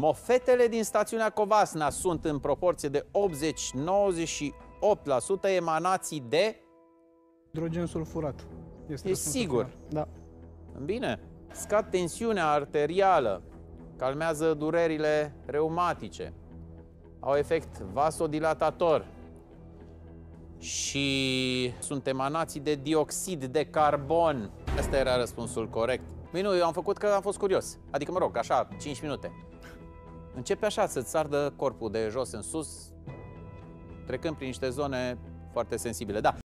Mofetele din stațiunea Covasna sunt în proporție de 80-98% emanații de... Hidrogen sulfurat. Este E răspunsul sigur? final. Da. Bine. Scad tensiunea arterială, calmează durerile reumatice, au efect vasodilatator și sunt emanații de dioxid de carbon. Asta era răspunsul corect. Bine, nu, eu am făcut că am fost curios. Adică, mă rog, așa, 5 minute. Începe așa să-ți ardă corpul de jos în sus, trecând prin niște zone foarte sensibile. Da,